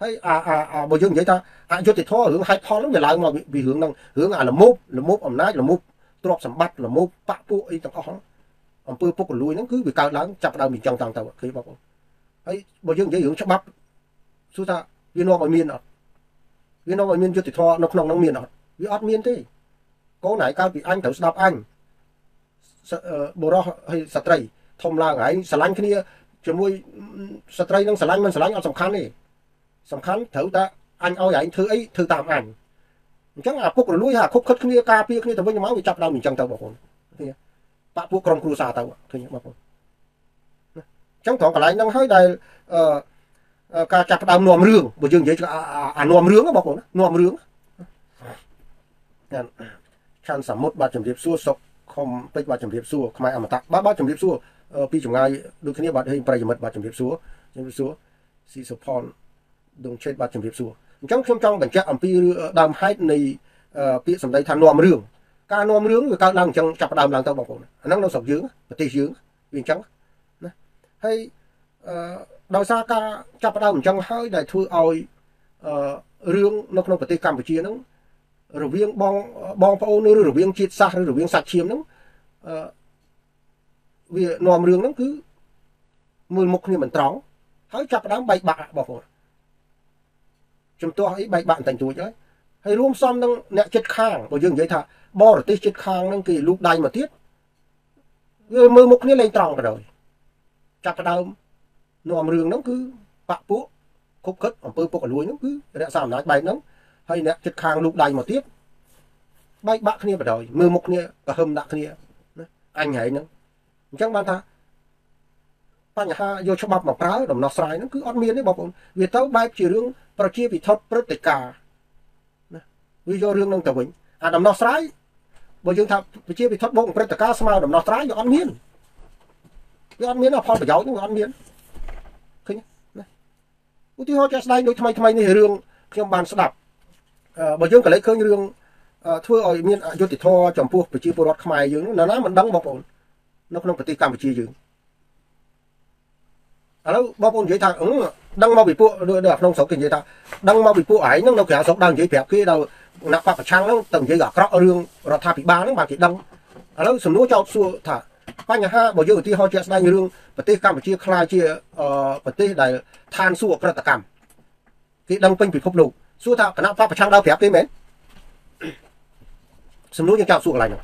ហើយអាអាអាបើយើងនិយាយថាអយុត្តិធម៌រឿងហេតុផលហ្នឹងវាឡើងមកពីរឿងហ្នឹងរឿងអាលមុបលមុបអំណាចលមុបទ្រព្យសម្បត្តិលមុបបពពួកអីទាំងអស់ហ្នឹងអំពើពុករលួយហ្នឹងគឺវាកើតឡើងចាប់ដើមពីចង់តាំងទៅឃើញបងប្អូនហើយបើយើងនិយាយរឿងច្បាប់សួរថាវានាំឲ្យមានអត់វានាំឲ្យមានយុត្តិធម៌នៅក្នុងហ្នឹងមានអត់វាអត់មានទេកូនហើយកើតពីអញត្រូវស្ដាប់អញបុរសហើយស្ត្រីធំឡើងហើយស្រឡាញ់គ្នាជាមួយស្ត្រីនឹងស្រឡាញ់មិនស្រឡាញ់អត់សំខាន់ទេ សំខាន់ត្រូវតែអញឲ្យឯងធ្វើអីធ្វើតាមអញអញ្ចឹងអាពុករលួយអាខុបខិតគ្នាការពារគ្នាទៅវិញទៅមកវាចាប់ដើមអញ្ចឹងទៅបងប្អូនឃើញបាក់ពួកក្រុមគ្រួសារទៅឃើញបងប្អូនអញ្ចឹងត្រង់កន្លែងហ្នឹងហើយដែលអឺការចាប់ដើមនាំរឿងបើយើងនិយាយអានាំរឿងបងប្អូននាំរឿងឆាន់សមុទ្របាទជំរាបសួរសុកខំពេជ្របាទជំរាបសួរខ្មែរអមតៈបាទបាទជំរាបសួរពីចម្ងាយដូចគ្នាបាទហេងប្រិយមិត្តបាទជំរាបសួរជំរាបសួរស៊ីសុផន ដងឆេតបាទជំរាបសួរអញ្ចឹងខ្ញុំចង់បញ្ជាក់អំពីដើមហេតុនៃពាក្យសម្ដីថានាំរឿងការនាំរឿងវាកើតឡើងអញ្ចឹងចាប់ដើមឡើងទៅបងប្អូនអាហ្នឹងនៅស្រុកយើងប្រទេសយើងវាអញ្ចឹងណាហើយអឺដោយសារការចាប់ដើមអញ្ចឹងហើយដែលធ្វើឲ្យអឺរឿងនៅក្នុងប្រទេសកម្ពុជាហ្នឹងរវាងបងបងប្អូនឬរវាងជាតិសាសន៍ឬរវាងសាច់ឈាមហ្នឹងអឺវានាំរឿងហ្នឹងគឺមើលមុខគ្នាមិនត្រង់ហើយចាប់ផ្ដើមបែកបាក់បងប្អូន ជំទាស់អីបែកបាក់តែទួចហើយហើយរួមសំនឹងអ្នកចិត្តខាងបើយើងនិយាយថាបរទេសចិត្តខាងហ្នឹងគេលូកដៃមកទៀតវាមើលមុខគ្នាលែងត្រង់ទៅហើយចាប់ផ្ដើមនាំរឿងហ្នឹងគឺបាក់ពួកគប់គិតអំពើពុករលួយហ្នឹងគឺរក្សាអំណាចបែបហ្នឹងហើយអ្នកចិត្តខាងលូកដៃមកទៀតបែកបាក់គ្នាបដ ாய் មើលមុខគ្នាក៏ហឹមដាក់គ្នាណាអញហែងហ្នឹងអញ្ចឹងបានថា បញ្ហាយកច្បាប់មកប្រើដំណោះស្រាយហ្នឹងគឺអត់មានទេបងប្អូនវាទៅបែបជារឿងប្រជាពិធព្រឹត្តិការណ៍ណាវាយករឿងហ្នឹងទៅវិញអាដំណោះស្រាយបើយើងថាប្រជាពិធបូកព្រឹត្តិការណ៍ស្មើដំណោះស្រាយវាអត់មានវាអត់មានផលប្រយោជន៍វាអត់មានឃើញណាឧទាហរណ៍ជាក់ស្ដែងដូចថ្មីថ្មីនេះរឿងខ្ញុំបានស្ដាប់បើយើងក៏លេចឃើញរឿងធ្វើឲ្យមានអយុត្តិធម៌ចំពោះប្រជាពលរដ្ឋខ្មែរយើងណាណាមិនដឹងបងប្អូននៅក្នុងប្រទេសកម្ពុជាយើង ឥឡូវបងប្អូននិយាយថាដឹងមកពីពួកនៅក្នុងស្រុកគេនិយាយថាដឹងមកពីពួកឯងហ្នឹងនៅក្រៅស្រុក đang និយាយប្រាប់គេដល់អ្នកបពប្រឆាំងហ្នឹងទៅនិយាយអាក្រក់រឿងរដ្ឋាភិបាលហ្នឹងបានគេដឹងឥឡូវសំណួរចោទសួរថាបញ្ហាបើយើងឧទាហរណ៍ជាក់ស្ដែងរឿងប្រទេសកម្ពុជាខ្លាចជាប្រទេសដែលឋានសួគ៌អក្រិតកម្មគេដឹងពេញពិភពលោកសួរថាគណៈបពប្រឆាំងដល់ប្រាប់គេមែនសំណួរយើងចោទសួរកន្លែងហ្នឹង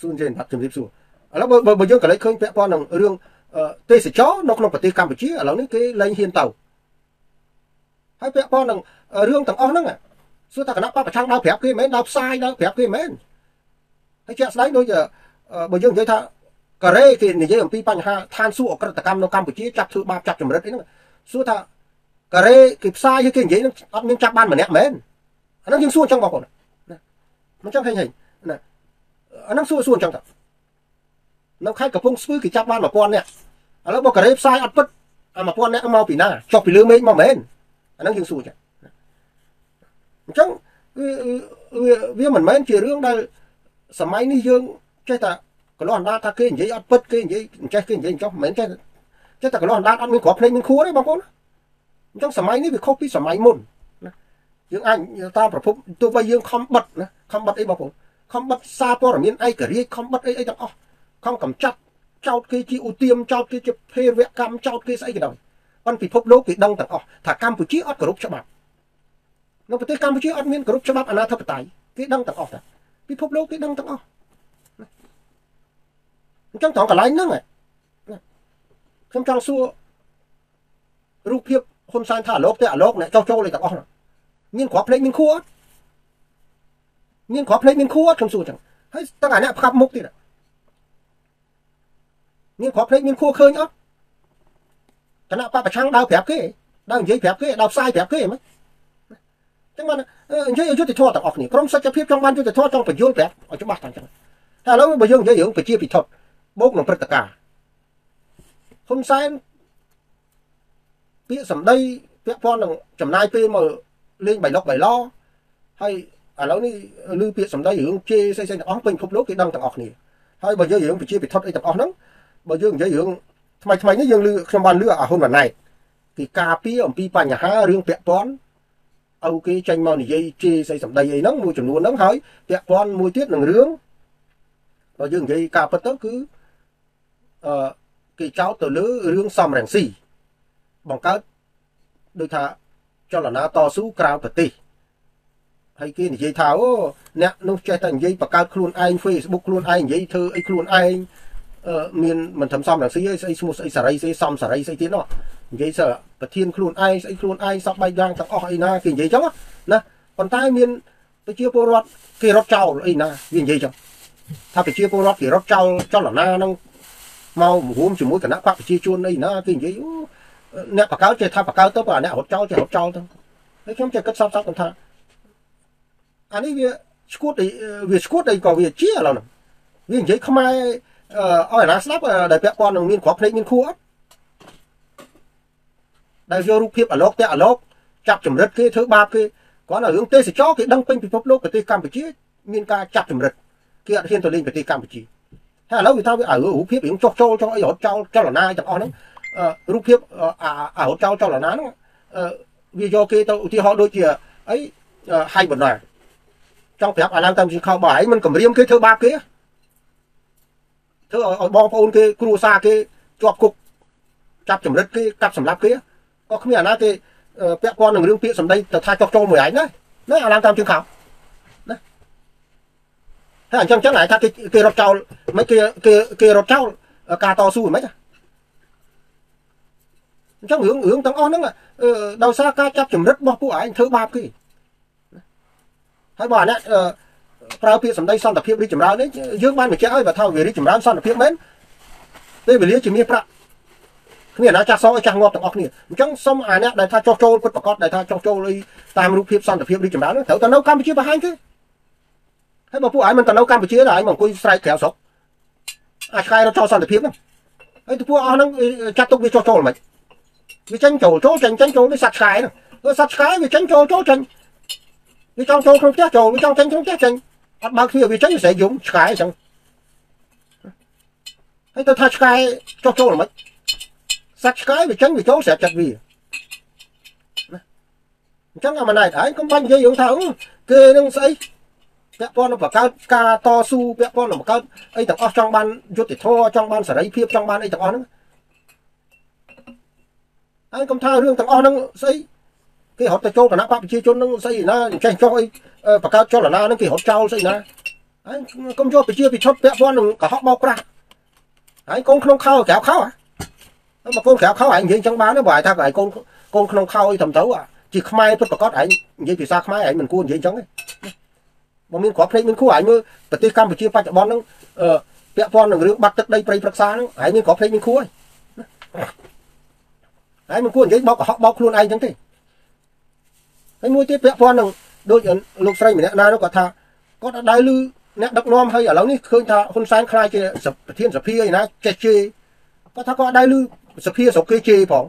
សួរចេញបាត់ជំរាបសួរ ឥឡូវបើបើយើងក៏លេចឃើញពាក់ព័ន្ធនឹងរឿងទេសចរនៅក្នុងប្រទេសកម្ពុជាឥឡូវនេះគេលែងហ៊ានទៅហើយពាក់ព័ន្ធនឹងរឿងទាំងអស់ហ្នឹងសួរថាគណៈបពប្រឆាំងដល់ប្រាប់គេមែនដល់ផ្សាយដល់ប្រាប់គេមែនហើយជាក់ស្ដែងដូចបើយើងនិយាយថាកូរ៉េគេនិយាយអំពីបញ្ហាឋានសួគ៌អក្រិតកម្មនៅកម្ពុជាចាប់ធ្វើបាបចាប់ចម្រិតអីហ្នឹងសួរថាកូរ៉េគេផ្សាយគេនិយាយនឹងអត់មានចាប់បានម្នាក់មែនអាហ្នឹងយើងសួរអញ្ចឹងបងប្អូនណាមិនចឹងឃើញឃើញណាអាហ្នឹងសួរសួរអញ្ចឹងតើ នៅខេត្តកំពង់ស្ពឺគេចាប់បាន1000នាក់ឥឡូវបើកូរ៉េផ្សាយអត់ពិតអា1000នាក់មកពីណាចុះពីលើមេឃមកមែនអាហ្នឹងយើងសួរអញ្ចឹងអញ្ចឹងវាវាមិនមែនជារឿងដែលសម័យនេះយើងចេះតែកន្លោះអណ្ដាតថាគេនិយាយអត់ពិតគេនិយាយចេះគេនិយាយចុះមិនមែនចេះចេះតែកន្លោះអណ្ដាតអត់មានគ្រាប់ភ្នែកមានខួរទេបងប្អូនអញ្ចឹងសម័យនេះវាខុសពីសម័យមុនណាយើងអាចតាមប្រភពទោះបីយើងខំបិទណាខំបិទអីបងប្អូនខំបិទសារព័ត៌មានឯករាជ្យខំបិទអីអីទាំងអស់ ខំកំចាត់ចោតគេជាឧទាមចោតគេជាភេរវកម្មចោតគេស្អីក៏ដោយប៉ុន្តែពិភពលោកគេដឹងទាំងអស់ថាកម្ពុជាអត់គោរពច្បាប់នៅប្រទេសកម្ពុជាអត់មានគោរពច្បាប់អាណាធិបតេយ្យគេដឹងទាំងអស់ថាពិភពលោកគេដឹងទាំងអស់អញ្ចឹងត្រង់កន្លែងហ្នឹងខ្ញុំចង់សួររូបភាពហ៊ុនសែនថាអាលោកទេអាលោកអ្នកចោះចូលលេទាំងអស់មានគ្រាប់ភ្លេចមានខួរអត់មានគ្រាប់ភ្លេចមានខួរអត់ខ្ញុំសួរចឹងហើយតើអាអ្នកផ្កាប់មុខទៀត មានគ្រាប់ភ្លេចមានខួរឃើញអត់គណៈបពប្រឆាំងដើរប្រាប់គេដើរនិយាយប្រាប់គេដើរផ្សាយប្រាប់គេហ្មងចឹងបាននិយាយយុទ្ធធម៌ទាំងអស់គ្នាក្រុមសច្ចភាពចង់បានយុទ្ធធម៌ចង់បញ្យល់ប្រាប់ឲ្យច្បាស់តែចឹងតែឥឡូវបើយើងនិយាយរឿងប្រជាពិធបូកនឹងព្រឹត្តិការណ៍ហ៊ុនសែនពាក្យសម្ដីពាក់ព័ន្ធនឹងចំណាយពេលមកលេងបៃលុកបៃឡហើយឥឡូវនេះឮពាក្យសម្ដីរឿងជេរផ្សេងៗទាំងអស់ពេញពិភពលោកគេដឹងទាំងអស់គ្នាហើយបើយើងរឿងប្រជាពិធអីទាំងអស់ហ្នឹង បើយើងនិយាយរឿងថ្មីថ្មីនេះយើងឮខ្ញុំបានឮអាហ៊ុនវ៉ាណែតគេការពារអំពីបញ្ហារឿងពាក់ព័ន្ធឲ្យគេចេញមកនិយាយជេរស្អីសម្ដីអីហ្នឹងមួយចំនួនហ្នឹងហើយពាក់ព័ន្ធមួយទៀតនឹងរឿងបើយើងនិយាយការពិតទៅគឺអឺគេចោទទៅលើរឿងសំរងស៊ីបង្កើតដូចថាចលនាតស៊ូក្រៅប្រទេសហើយគេនិយាយថាអូអ្នកនោះចេះតែនិយាយបង្កើតខ្លួនឯង Facebook ខ្លួនឯងនិយាយធ្វើអីខ្លួនឯងអឺ មានមិនធំសំរងស៊ីអីស្អីឈ្មោះស្អីសារីស្អីសំសារីស្អីទៀតនោះនិយាយសើប្រធានខ្លួនឯងស្អីខ្លួនឯងសពបែបយ៉ាងទាំងអស់អីណាគេនិយាយចឹងណាប៉ុន្តែមានប្រជាពលរដ្ឋគេរត់ចោលអីណាវានិយាយចឹងថាប្រជាពលរដ្ឋគេរត់ចោលចលនាហ្នឹងមករួមជាមួយគណៈបកប្រជាជនអីណាគេនិយាយអូអ្នកបកកើតចេះថាបកកើតទៅបើអ្នករត់ចោលចេះរត់ចោលទៅហើយខ្ញុំចេះគិតសោកសោកថាអានេះវាឈួតវាឈួតអីក៏វាជាឥឡូវហ្នឹងវានិយាយខ្មែរ អឲ្យអាណាស្ដាប់ដែលពាក់ព័ន្ធនឹងមានគ្រាប់ភ្នែកមានខួរអត់ដែលយករូបភាពអាឡុកតែអាឡុកចាប់ចម្រិតគេធ្វើបាបគេគាត់ឲ្យរឿងទេសចរគេដឹងពេញពិភពលោកប្រទេសកម្ពុជា មានការចាប់ចម្រិតគេអត់ហ៊ានទៅលេងប្រទេសកម្ពុជាហើយឥឡូវវាថាវាឲ្យរូបភាពរឿងចុះចូលចុះអីរត់ចោលចលនាទាំងអស់ហ្នឹងរូបភាពអារត់ចោលចលនាហ្នឹងវាយកគេទៅឧទាហរណ៍ដូចជាអីហៃបណ្ណាចង់ប្រាប់អាឡើងតាមជាខោបើឯងមិនគម្រាមគេធ្វើបាបគេ ធ្វើឲ្យបងប្អូនគេគ្រួសារគេជាប់គុកចាប់ចម្រិតគេកាប់សម្លាប់គេក៏គ្មានអាណាគេពាក់ព័ន្ធនឹងរឿងពាក្យសម្ដីទៅថាចោះចូលមួយឯងណាណាអាឡើងតាមជាខោណាហើយអញ្ចឹងចឹងឯងថាគេគេរត់ចោលមិនគេគេគេរត់ចោលការតស៊ូមិនណាអញ្ចឹងរឿងរឿងទាំងអស់ហ្នឹងដោយសារការចាប់ចម្រិតរបស់ពួកឯងធ្វើបាបគេហើយបើអានេះ ប្រើពាក្យសម្ដីសន្តិភាពរីកចម្រើននេះយើងបានបញ្ជាក់ហើយបើថាវារីកចម្រើនសន្តិភាពមែនពេលវេលាជាមាសប្រាក់គ្នាណាចាស់សអចាស់ងាប់ទាំងអស់គ្នាអញ្ចឹងសុំអាអ្នកដែលថាចោះចូលពិតប្រកបដែលថាចោះចូលអីតាមរូបភាពសន្តិភាពរីកចម្រើនត្រូវតែនៅកម្ពុជាបង្ហាញគេហើយបើពួកឯងមិនទៅនៅកម្ពុជាតែឯងមកអង្គុយស្រែកក្រៅស្រុកអាចឆ្កែរត់ចូលសន្តិភាពហ្នឹងហើយទៅពួកអស់ហ្នឹងចាត់ទុកវាចោះចូលមិនវាចេញចូលចូលចេញចេញចូលនេះសត្វឆ្កែហ្នឹងសត្វឆ្កែវាចេញចូលចូលចេញវាចង់ចូលក្នុងផ្ទះចូលវាចង់ចេញក្នុងផ្ទះចេញ អត់បើកទ្វារវាចេញវាស្រែកយំឆ្កែអញ្ចឹងហើយទៅថាឆ្កែចុះចូលមិនសត្វឆ្កែវាចេញវាចូលស្រាប់ចិត្តវាអញ្ចឹងអាម៉ណៃឯងកុំបាញ់និយាយរឿងថាគេនឹងស្អីពាក់ព័ន្ធនឹងបង្កើតការតស៊ូពាក់ព័ន្ធនឹងបង្កើតអីទាំងអស់ចង់បានយុត្តិធម៌ចង់បានសេរីភាពចង់បានអីទាំងអស់ហ្នឹងហើយកុំថារឿងទាំងអស់ហ្នឹងស្អី គេរត់ទៅចូលគណៈបកប្រជាជនហ្នឹងស្អីណាចេះចុះអីបង្កើតចលនាហ្នឹងគេរត់ចោលស្អីណាហើយកុំយកប្រជាពិឈុតពាក់ព័ន្ធនឹងកុហកបោកប្រាស់ហើយកូនក្នុងខោក្រៅខោហ៎មកកូនក្រៅខោឯងនិយាយចឹងបានបើឯងថាឯងកូនកូនក្នុងខោអីត្រឹមត្រូវជាខ្មែរពិតប្រកបឯងនិយាយភាសាខ្មែរឯងមិនគួរនិយាយចឹងទេបើមានគ្រាប់ភ្នែកមានគួរឯងមើលប្រទេសកម្ពុជាបច្ចុប្បន្នហ្នឹងពាក់ព័ន្ធនឹងរឿងបាត់ទឹកដីព្រៃព្រឹក្សាហ្នឹងឯងមានគ្រាប់ភ្នែកមានគួរហើយមិនគួរនិយាយបោកកុហកបោកខ្លួនឯងចឹងទេ ហើយមួយទៀតពាក់ព័ន្ធនឹងដូចលោកស្រីម្នាក់ណានោះគាត់ថាគាត់អត់ដៅលឺអ្នកដឹកនាំហើយឥឡូវនេះឃើញថាហ៊ុនសែនខ្លាចជាប្រធានសភាឯណាចេះជេរគាត់ថាគាត់អត់ដៅលឺសភាស្រុកគេជេរផង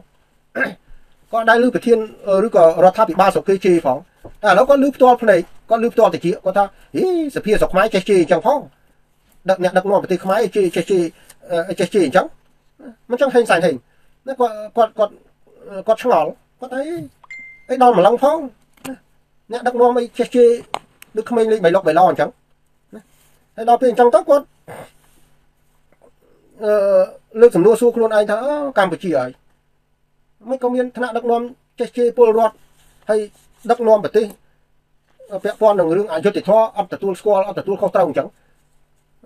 គាត់ដៅលឺប្រធានឬក៏រដ្ឋាភិបាលស្រុកគេជេរផងតែឥឡូវគាត់លឺផ្ទាល់ភ្នែកគាត់លឺផ្ទាល់តិចគាត់ថាហីសភាស្រុកខ្មែរចេះជេរអញ្ចឹងផងដឹកអ្នកដឹកនាំប្រទេសខ្មែរជេរចេះជេរចេះជេរអញ្ចឹងមិនចឹងហេងសែនហេងគាត់គាត់គាត់គាត់ឆ្ងល់គាត់អីអីដល់ម្លឹងផង អ្នកដឹកនាំអីចេះជេរដូចក្មេងលេងបៃលុកបៃឡអញ្ចឹងហើយដល់ពេលអញ្ចឹងទៅគាត់អឺលើកសំណួរសួរខ្លួនឯងថាកម្ពុជាហើយមិនក៏មានឋានៈដឹកនាំចេះជេរពលរដ្ឋហើយដឹកនាំប្រទេសពាក់ព័ន្ធនឹងរឿងអយុត្តិធម៌អត់ទទួលស្គាល់អត់ទទួលខុសត្រូវអញ្ចឹង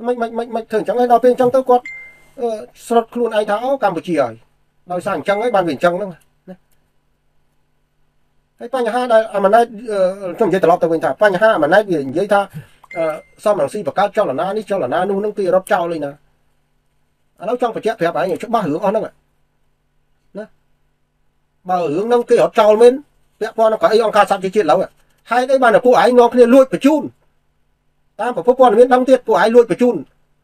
មិនមិនមិនមិនធ្វើអញ្ចឹងហើយដល់ពេលអញ្ចឹងទៅគាត់ស្រុតខ្លួនឯងថាអូកម្ពុជាហើយដោយសារអញ្ចឹងហើយបានវាអញ្ចឹងហ្នឹង ហើយបញ្ហាដែលអាម៉ាណែតខ្ញុំនិយាយត្រឡប់ទៅវិញថាបញ្ហាអាម៉ាណែតវានិយាយថាសំរងស៊ីបង្កើតចលនានេះចលនានោះនឹងគេរត់ចោលឯណាឥឡូវចង់បញ្ជាក់ប្រាប់ឯងច្បាស់រឿងអស់ហ្នឹងណាបើរឿងហ្នឹងគេរត់ចោលមែនពាក់ព័ន្ធនឹងកៅអីអង្គការសហជីវជាតិឡើយហើយអីបានពួកឯងនាំគ្នាលួចបញ្ជូនតាមប្រភពព័ត៌មានដឹងទៀតពួកឯងលួចបញ្ជូន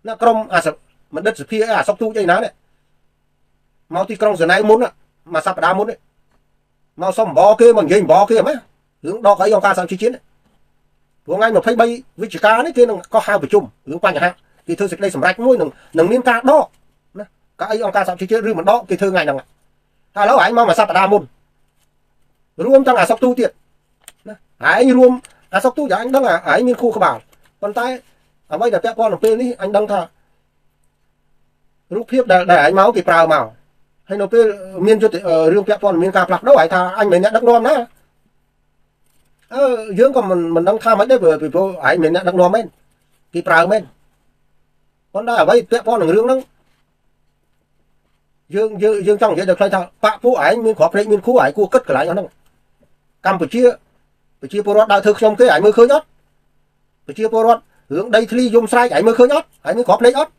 ណាក្រុមអាសបណ្ឌិតសភាអាសុកទូចអីណានេះមកទីក្រុងសណៃមុនមួយសប្តាហ៍មុន មកសុំអំបគេមកនិយាយអំបគេហ្មងរឿងដកអីអង្គការសហជីវជាតិព្រោះថ្ងៃ23វិច្ឆិកានេះគេនឹងក៏ហៅប្រជុំរឿងបញ្ហាគេធ្វើសេចក្តីសម្រេចមួយនឹងនឹងមានការដកណាក៏អីអង្គការសហជីវជាតិឬមិនដកគេធ្វើថ្ងៃហ្នឹងតែឥឡូវឯងមកមួយសប្តាហ៍មុនរួមទាំងអាសុកទូទៀតណាឯងរួមអាសុកទូយ៉ាងអញដឹងអាឯងមានខួរក្បាលប៉ុន្តែអ្វីដែលពាក់ព័ន្ធនឹងពេលនេះអញដឹងថារូបភាពដែលដែលឯងមកគេប្រើមក ហើយនៅពេលមានយុទ្ធរឿងពាក់ព័ន្ធមានការផ្លាស់ប្ដូរឯងថាអញមិនអ្នកដឹកនាំណាអឺយើងក៏មិនមិនដឹងថាមិនទេព្រោះព្រោះឯងមិនអ្នកដឹកនាំមែនគេប្រើមែនប៉ុន្តែអ្វីពាក់ព័ន្ធនឹងរឿងហ្នឹងយើងយើងយើងចង់និយាយដល់ខ្លីថាបាក់ពួកឯងមានគ្រាប់ភ្នែកមានខួរឯងគួរគិតកន្លែងហ្នឹងកម្ពុជាប្រជាពលរដ្ឋដើរធ្វើខ្ញុំគេឯងមើលឃើញអត់ប្រជាពលរដ្ឋរឿងដីធ្លីយំស្រែកឯងមើលឃើញអត់ឯងមានគ្រាប់ភ្នែកអត់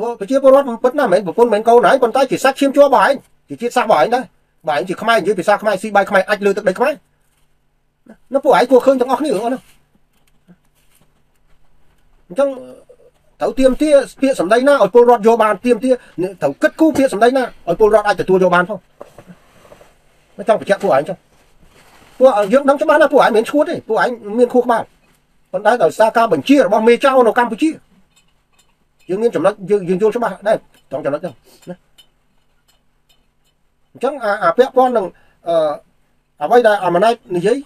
ព្រោះប្រជាពលរដ្ឋមិនពិតណាមិនមែនប្រពន្ធមិនកូនឯងប៉ុន្តែជាសាច់ឈាមជាប់របស់ឯងជាជាតិសាសន៍របស់ឯងដែរបើឯងជាខ្មែរនិយាយភាសាខ្មែរស៊ីបាយខ្មែរអាចលើទឹកដីខ្មែរនៅពួកឯងគួរឃើញទាំងអស់គ្នារឿងហ្នឹងអញ្ចឹងត្រូវទៀមទាពាក្យសម្ដីណាឲ្យពលរដ្ឋយកបានទៀមទាត្រូវគិតគូរពាក្យសម្ដីណាឲ្យពលរដ្ឋអាចទទួលយកបានផងមិនចង់បញ្ជាក់ពួកឯងចឹងពួកយើងដឹងច្បាស់ណាពួកឯងមិនឈួតទេពួកឯងមានខួរក្បាលប៉ុន្តែដោយសារការបញ្ជារបស់មេចៅនៅកម្ពុជា យើងមានចំណុចយើងយើងយល់ច្បាស់ដែរត្រង់ចំណុចហ្នឹងណាអញ្ចឹងអាពាក់ព័ន្ធនឹងអឺអ្វីដែលអាម៉ាណែតនិយាយ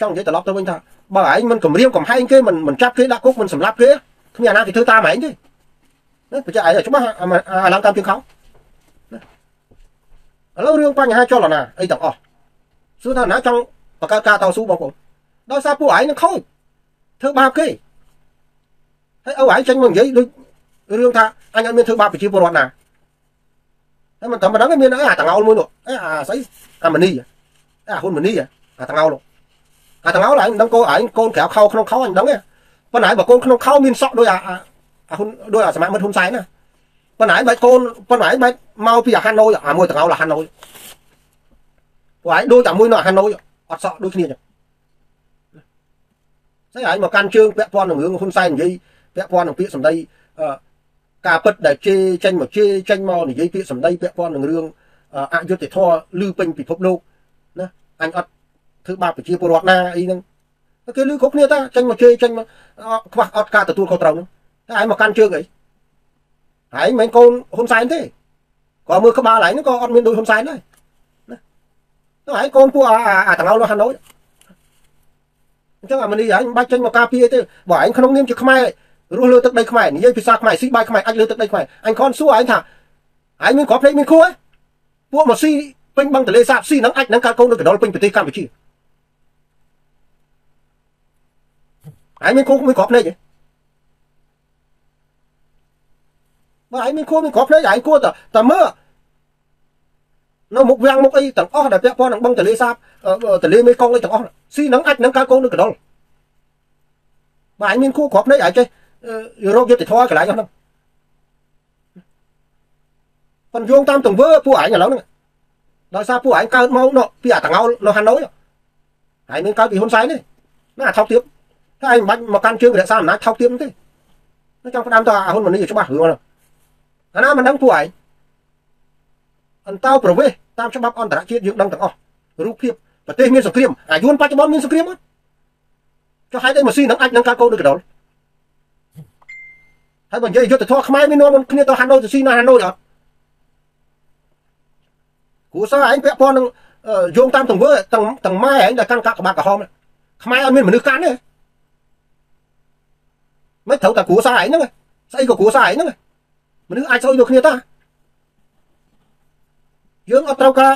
ចង់និយាយត្រឡប់ទៅវិញថាបើឯងមិនគម្រាមកំហែងគេមិនមិនចាប់គេដាក់គុកមិនសម្លាប់គេគ្មានអាណាគេធ្វើតាមឯងទេណាបញ្ជាក់ឯងច្បាស់អាឡើងតាមជាងខោឥឡូវរឿងបញ្ហាចលនាអីទាំងអស់សួរថាណាចង់បង្កើតការតស៊ូបងប្អូនដោយសារពួកឯងនឹងខូចធ្វើបាបគេហើយអូឯងចេញមកនិយាយដូច រឿងថាអញអត់មានធ្វើបាបប្រជាពលរដ្ឋណាហើយមិនតែមិនដឹងមានអាតងោលមួយនោះអេអាស្អីអាមនីអាហ៊ុនមនីអាតងោលអាតងោលឯងមិនដឹងកូនឯងកូនក្រៅខោក្នុងខោអញដឹងទេប៉ុន្តែបើកូនក្នុងខោមានសក់ដោយអាអាហ៊ុនដោយអាសមមិត្តហ៊ុនសែនណាប៉ុន្តែបាច់កូនប៉ុន្តែបាច់មកពីអាហាណូយអាមួយតងោលអាហាណូយពួកឯងដូចតែមួយនោះអាហាណូយអត់សក់ដូចគ្នាចឹងស្អីឯងមកកាន់ជើងពាក់ព័ន្ធនឹងរឿងហ៊ុនសែននិយាយពាក់ព័ន្ធនឹងពាក្យសម្ដី ការពិតដែលជេរចេញមកជេរចេញមកនិយាយពាក្យសម្ដីពាក់ព័ន្ធនឹងរឿងអយុត្តិធម៌លឺពេញពិភពលោកណាអញអត់ធ្វើបាបប្រជាពលរដ្ឋណាអីហ្នឹងគេលឺគ្រប់គ្នាតាចេញមកជេរចេញមកខ្វះអត់ការទទួលខុសត្រូវហ្នឹងតែឯងមកកាន់ជើងអីឯងមិនកូនហ៊ុនសែនទេក៏មើលក្បាលឯងហ្នឹងក៏អត់មានដូចហ៊ុនសែនដែរណាទៅឯងកូនពួកអាតងោលហាណូយអញ្ចឹងអាមនីឯងមិនបាច់ចេញមកការពារទេបើឯងក្នុងនាមជាខ្មែរ រស់លើទឹកដីខ្មែរនិយាយភាសាខ្មែរស៊ីបាយខ្មែរអាចលើទឹកដីខ្មែរអញខនសួរឯងថាឯងមានគ្រាប់ភ្នែកមានខួរពួកមកស៊ីពេញបឹងទលេសាបស៊ីនឹងអាចនឹងកើតកូននៅកណ្ដុលពេញប្រទេសកម្ពុជាឯងមានគោមានគ្រាប់ភ្នែកទេបើឯងមានគោមានគ្រាប់ភ្នែកឯងគួរតែតែមើលនៅមុខវាំងមុខអីទាំងអស់ដែលពាក់ព័ន្ធនឹងបឹងទលេសាបទលេមេគង្គអីទាំងអស់ស៊ីនឹងអាចនឹងកើតកូននៅកណ្ដុលបើឯងមានគោគ្រាប់ភ្នែកឯងចេះ រោគយុទ្ធធរកន្លែងហ្នឹងប៉ុន្តែយោងតាមទង្វើពួកឯងឥឡូវហ្នឹងដោយសារពួកឯងកើតមកនោះពីអាតងោនៅហាណូយហើយមានកើតពីហ៊ុនសែនទេណាថោកទៀតតែឯងមិនបាច់មកកាន់ជើងរក្សាអំណាចថោកទៀតទេចង់ផ្ដាំតអាហ៊ុនម៉ាណីច្បាស់រឿងហ្នឹងអាណាមិនដឹងពួកឯងអន្តោប្រវេសតាមច្បាប់អន្តរជាតិយើងដឹងទាំងអស់រូបភាពប្រទេសមានសង្គ្រាមអាយួនបច្ចុប្បន្នមានសង្គ្រាមអត់ចុះហេតុអីម៉ាស៊ីននឹងអាចនឹងការកោដូចកដុល ហើយបើនិយាយយុទ្ធធរខ្មែរមាននាំគ្នាទៅហាណូយទៅស៊ីនៅហាណូយអត់គូសើឯងពាក់ព័ន្ធនឹងយោងតាមទង្វើទាំងទាំងម៉ែឯងដែលកាន់កាក់ក្បាត់ក្រហមខ្មែរអត់មានមនុស្សកាន់ទេមិនត្រូវតែគ្រួសារឯងហ្នឹងស្អីក៏គ្រួសារឯងហ្នឹងមនុស្សអាចស្រួយដូចគ្នាតាយើងអត់ត្រូវការ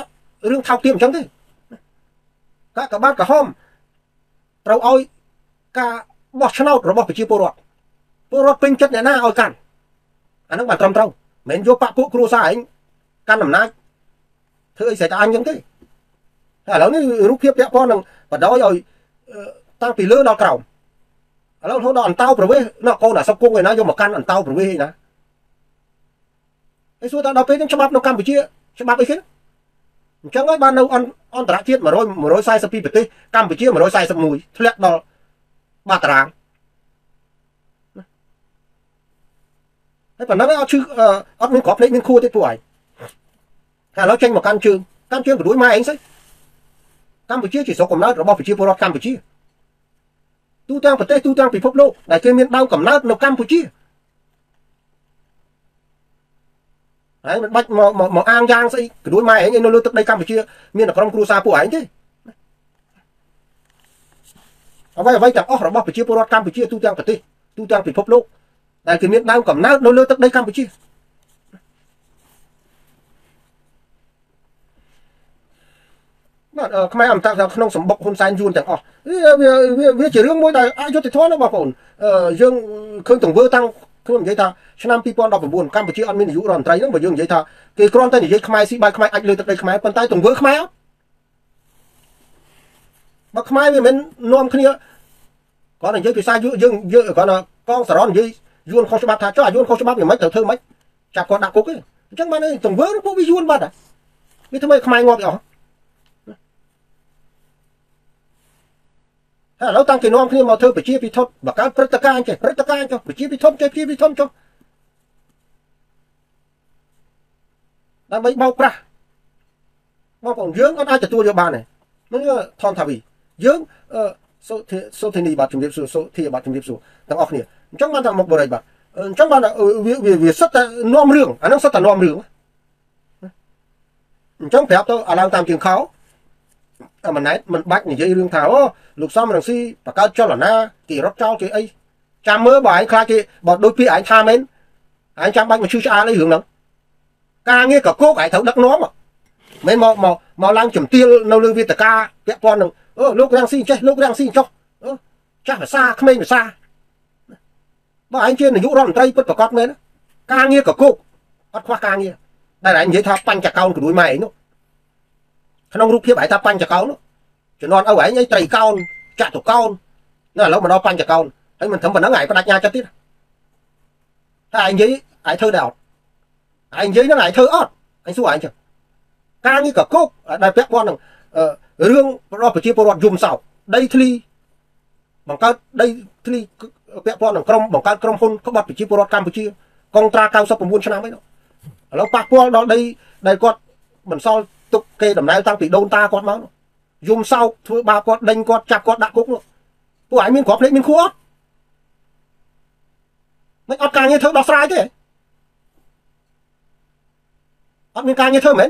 រឿងថោកទាបអញ្ចឹងទេកាកបាត់ក្រហមត្រូវឲ្យការបោះឆ្នោតរបស់ប្រជាពលរដ្ឋ ពលរដ្ឋពេញចិត្តអ្នកណាឲ្យកាន់អាហ្នឹងបានត្រឹមត្រូវមិនយកបាក់ពួកគ្រួសារឯងកាន់អំណាចធ្វើអីស្រេចតែអញអញ្ចឹងទេតែឥឡូវនេះរូបភាពពាក់ព័ន្ធនឹងបដ ாய் ឲ្យតាំងពីលើដល់ក្រោមឥឡូវរហូតដល់អន្តោប្រវេសណកូនអាសុកគង់ឯណាយកមកកាន់អន្តោប្រវេសឯណាឯសួរថាដល់ពេលហ្នឹងច្បាប់នៅកម្ពុជាច្បាប់អីគេអញ្ចឹងហើយបាននៅអន្តរជាតិ100 142ប្រទេសកម្ពុជា141ធ្លាក់ដល់បាតារាង ហើយប៉ុណ្ណឹងអត់ឈឺអត់មានក្របភ្នែកមានខួរទេពួកឯងហើយឥឡូវចេញមកកាន់ជើងកាន់ជើងក៏រួយម៉ែឯងស្អីកម្ពុជាជាស្រុកកំណើតរបស់ប្រជាពលរដ្ឋកម្ពុជាទូទាំងប្រទេសទូទាំងពិភពលោកដែលគេមានដើមកំណើតនៅកម្ពុជាហើយមិនបាច់មកមកអាងយ៉ាងស្អីក្រួយម៉ែឯងនៅលើទឹកដីកម្ពុជាមានតែក្រុមគ្រួសារពួកឯងទេអ្វីអ្វីទាំងអស់របស់ប្រជាពលរដ្ឋកម្ពុជាទូទាំងប្រទេសទូទាំងពិភពលោក ដែលគេមានដើមកំណើតនៅលើទឹកដីកម្ពុជាបាទខ្មែរអមតៈក្នុងសម្បុកហ៊ុនសែនយួនទាំងអស់វាវាវាជារឿងមួយដែលអយុត្តិធម៌ណាបងប្អូនយើងឃើញទង្វើតាំងខ្ញុំនិយាយថាឆ្នាំ2019កម្ពុជាអត់មាននាយករដ្ឋមន្ត្រីហ្នឹងបើយើងនិយាយថាគេគ្រាន់តែនិយាយខ្មែរស៊ីបាយខ្មែរអាចលើទឹកដីខ្មែរប៉ុន្តែទង្វើខ្មែរអត់បើខ្មែរវាមិននាំគ្នាគាត់និយាយភាសាយើងយើងគាត់ថាកងសរននិយាយ យួនខុសច្បាប់ថាចុះអាយួនខុសច្បាប់វាមិនត្រូវធ្វើម៉េចចាប់គាត់ដាក់គុកទេអញ្ចឹងបានទង្វើពួកវាយួនបាត់ហ៎វាធ្វើឲ្យខ្មែរងាប់អស់ឥឡូវតាំងគេនាំគ្នាមកធ្វើប្រជាពិធដ្ឋបកកើតព្រឹត្តិការណ៍ចេះព្រឹត្តិការណ៍ចុះប្រជាពិធដ្ឋចេះប្រជាពិធដ្ឋចុះដើម្បីបោកប្រាស់បងប្អូនយើងអត់អាចទទួលយកបានទេនឹងថនថាវីយើងសូធីសូធីនីបាទជំរាបសួរសូធីបាទជំរាបសួរទាំងអស់គ្នា អញ្ចឹងបានថាមកបរិយបាទអញ្ចឹងបានវាវាសិតតែនាំរឿងអានឹងសិតតែនាំរឿងអញ្ចឹងប្រាប់ទៅអាឡើងតាមជើងខោអាម៉ណែតមិនបាច់និយាយរឿងថាអូលោកសំរងស៊ីបកកើតចលនាគេរត់ចោលគេអីចាំមើលបើឯងខ្លាចគេបើដូចពីឯងថាមែនឯងចាំបាច់មកឈឺឆ្អាលអីរឿងហ្នឹងការងារក៏គោកឯងត្រូវដឹកនាំមិនមកមកមកឡើងជំទាលនៅលើវេទិកាពាក់ព័ន្ធនឹងអូលោករាំងស៊ីចេះលោករាំងស៊ីចុះចាស់ភាសាក្មេងភាសា បើឯងជានាយករដ្ឋមន្ត្រីពិតប្រកបមែនការងារក៏គោកអត់ខ្វះការងារដែលឯងនិយាយថាបញ្ចកោនក្រួយម៉ែឯងនោះក្នុងរូបភាពឯងថាបញ្ចកោនជំនាន់ឪឯងអីត្រីកោនចាក់តកោននៅឥឡូវមកដល់បញ្ចកោនហើយមិនត្រឹមប៉ុណ្ណឹងឯងបដិញ្ញាចិត្តទៀតតែឯងនិយាយឯងធ្វើដែរអត់ឯងនិយាយហ្នឹងឯងធ្វើអត់ឯងសួរឯងចឹងការងារក៏គោកដែលពាក់ព័ន្ធនឹងរឿងរបស់ប្រជាពលរដ្ឋយំសោកដីធ្លីបង្កើតដីធ្លី ពាក់ព័ន្ធនឹងក្រុមបង្កើតក្រុមហ៊ុនក្បត់ប្រជាពលរដ្ឋកម្ពុជាកងត្រា99ឆ្នាំអីនោះឥឡូវប៉ះពាល់ដល់ដីដែលគាត់បន្សល់ទុកគេដំណើរតាំងពីដូនតាគាត់មកយំសោកធ្វើបាបគាត់ដេញគាត់ចាប់គាត់ដាក់គុកនោះពួកឯងមានគ្រាប់ភ្លេចមានខួរអត់មិនអត់ការងារធ្វើដោះស្រាយទេអត់មានការងារធ្វើមែន